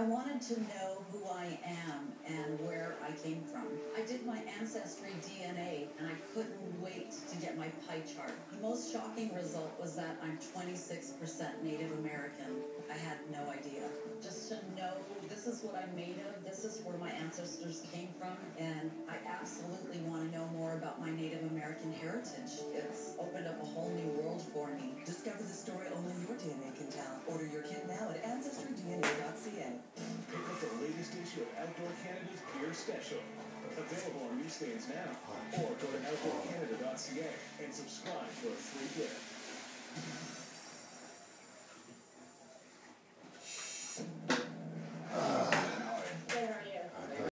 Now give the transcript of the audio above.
I wanted to know who I am and where I came from. I did my ancestry DNA and I couldn't wait to get my pie chart. The most shocking result was that I'm 26% Native American. I had no idea. Just to know this is what I'm made of, this is where my ancestors came from, and I absolutely Outdoor Canada's Beer Special. Available on newsstands now. Or go to outdoorcanada.ca and subscribe for a free gift.